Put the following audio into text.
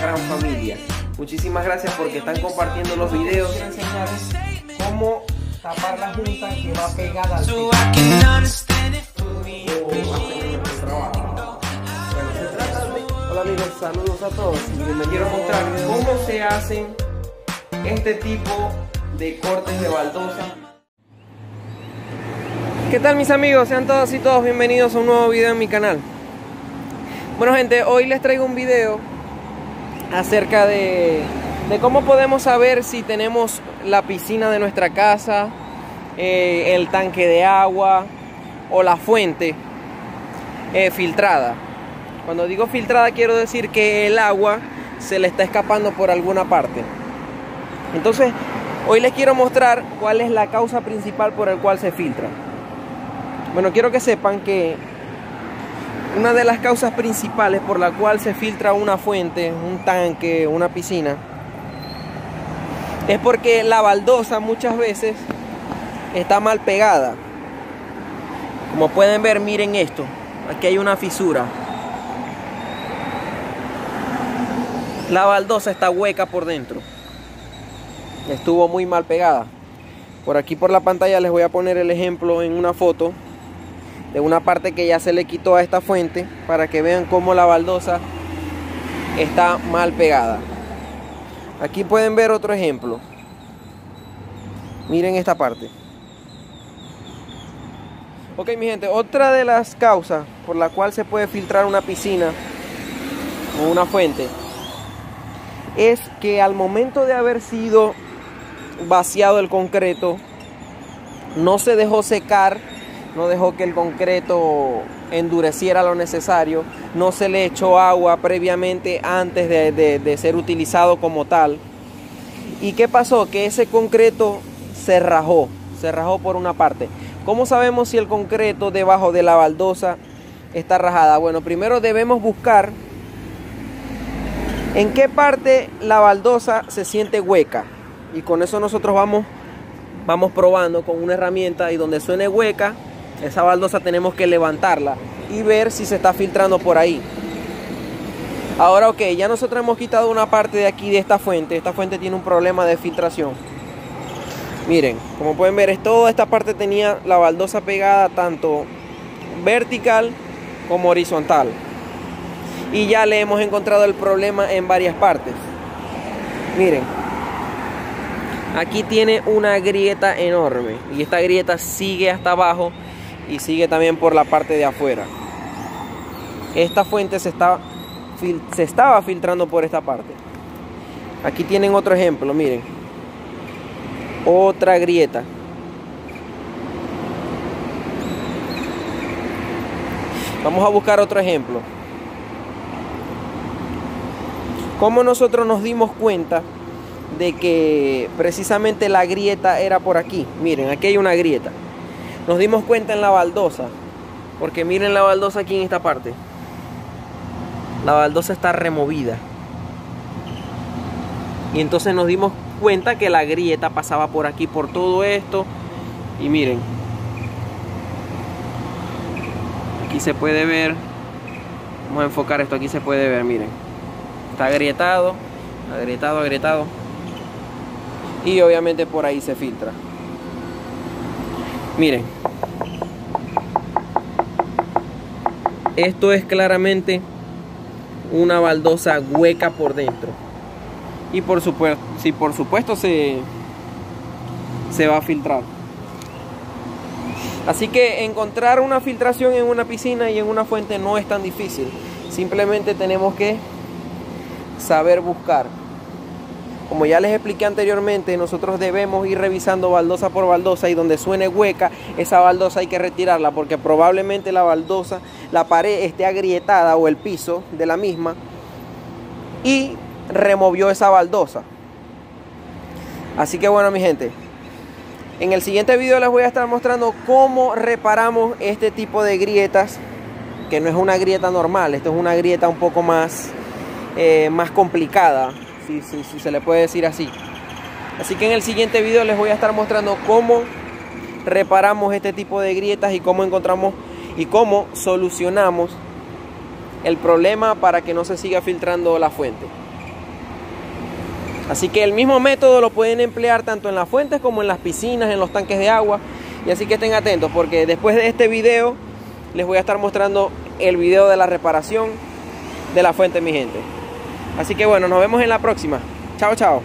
Gran familia, muchísimas gracias porque están compartiendo los videos. Cómo tapar la junta que va pegada al techo. Hola amigos, saludos a todos les quiero mostrar cómo se hacen este tipo de cortes de baldosa. ¿Qué tal mis amigos? Sean todos y todos bienvenidos a un nuevo video en mi canal. Bueno gente, hoy les traigo un video acerca de, de cómo podemos saber si tenemos la piscina de nuestra casa, eh, el tanque de agua o la fuente eh, filtrada. Cuando digo filtrada quiero decir que el agua se le está escapando por alguna parte. Entonces, hoy les quiero mostrar cuál es la causa principal por el cual se filtra. Bueno, quiero que sepan que una de las causas principales por la cual se filtra una fuente, un tanque, una piscina, es porque la baldosa muchas veces está mal pegada. Como pueden ver, miren esto. Aquí hay una fisura. La baldosa está hueca por dentro. Estuvo muy mal pegada. Por aquí por la pantalla les voy a poner el ejemplo en una foto de una parte que ya se le quitó a esta fuente para que vean cómo la baldosa está mal pegada. Aquí pueden ver otro ejemplo. Miren esta parte. Ok, mi gente, otra de las causas por la cual se puede filtrar una piscina o una fuente es que al momento de haber sido vaciado el concreto, no se dejó secar, no dejó que el concreto endureciera lo necesario, no se le echó agua previamente antes de, de, ser utilizado como tal. ¿Y qué pasó? Que ese concreto se rajó, se rajó por una parte. ¿Cómo sabemos si el concreto debajo de la baldosa está rajada? Bueno, primero debemos buscar en qué parte la baldosa se siente hueca. Y con eso nosotros vamos, vamos probando con una herramienta y donde suene hueca, esa baldosa tenemos que levantarla y ver si se está filtrando por ahí. Ahora ok, ya nosotros hemos quitado una parte de aquí de esta fuente. Esta fuente tiene un problema de filtración. Miren, como pueden ver, es toda esta parte tenía la baldosa pegada tanto vertical como horizontal. Y ya le hemos encontrado el problema en varias partes. Miren, aquí tiene una grieta enorme y esta grieta sigue hasta abajo y sigue también por la parte de afuera. Esta fuente se, está, se estaba filtrando por esta parte. Aquí tienen otro ejemplo, miren. Otra grieta. Vamos a buscar otro ejemplo. ¿Cómo nosotros nos dimos cuenta de que precisamente la grieta era por aquí? Miren, aquí hay una grieta. Nos dimos cuenta en la baldosa. Porque miren la baldosa aquí en esta parte. La baldosa está removida. Y entonces nos dimos cuenta que la grieta pasaba por aquí, por todo esto. Y miren. Aquí se puede ver. Vamos a enfocar esto. Aquí se puede ver, miren. Está agrietado. Agrietado, agrietado. Y obviamente por ahí se filtra. Miren. Esto es claramente una baldosa hueca por dentro. Y por supuesto, si por supuesto se, se va a filtrar. Así que encontrar una filtración en una piscina y en una fuente no es tan difícil. Simplemente tenemos que saber buscar. Como ya les expliqué anteriormente, nosotros debemos ir revisando baldosa por baldosa y donde suene hueca, esa baldosa hay que retirarla porque probablemente la baldosa, la pared esté agrietada o el piso de la misma y removió esa baldosa. Así que bueno mi gente, en el siguiente video les voy a estar mostrando cómo reparamos este tipo de grietas, que no es una grieta normal, esto es una grieta un poco más, eh, más complicada, si, se le puede decir así. Así que en el siguiente video les voy a estar mostrando cómo reparamos este tipo de grietas y cómo encontramos y cómo solucionamos el problema para que no se siga filtrando la fuente. Así que el mismo método lo pueden emplear tanto en las fuentes como en las piscinas, en los tanques de agua. Y así que estén atentos porque después de este video les voy a estar mostrando el video de la reparación de la fuente, mi gente. Así que bueno, nos vemos en la próxima. Chao, chao.